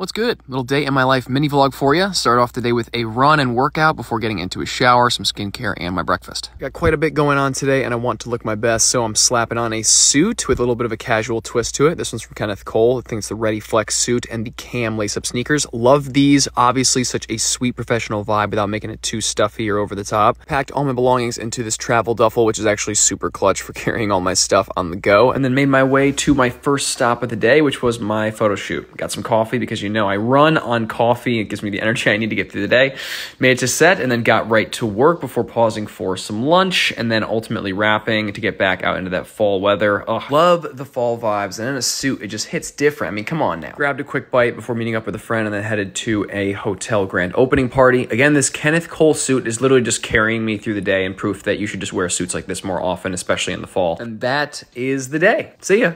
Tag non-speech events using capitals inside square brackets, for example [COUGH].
What's good? Little day in my life mini vlog for you. Start off the day with a run and workout before getting into a shower, some skincare, and my breakfast. Got quite a bit going on today, and I want to look my best, so I'm slapping on a suit with a little bit of a casual twist to it. This one's from Kenneth Cole. I think it's the Ready Flex suit and the Kam lace-up sneakers. Love these. Obviously, such a sweet professional vibe without making it too stuffy or over the top. Packed all my belongings into this travel duffel, which is actually super clutch for [LAUGHS] carrying all my stuff on the go, and then made my way to my first stop of the day, which was my photo shoot. Got some coffee because you know I run on coffee. It gives me the energy I need to get through the day. Made it to set and then got right to work before pausing for some lunch and then ultimately wrapping to get back out into that fall weather. Ugh, love the fall vibes. And in a suit, it just hits different. I mean, come on now. Grabbed a quick bite before meeting up with a friend and then headed to a hotel grand opening party. Again, this Kenneth Cole suit is literally just carrying me through the day and proof that you should just wear suits like this more often, especially in the fall. And that is the day. See ya.